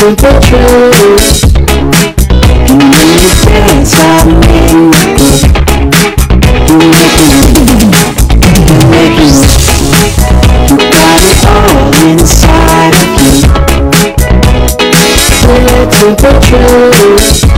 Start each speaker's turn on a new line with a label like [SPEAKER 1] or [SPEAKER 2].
[SPEAKER 1] to the truth. And when you dance, I make you. You make me you make me You got it all inside of you. Pull truth.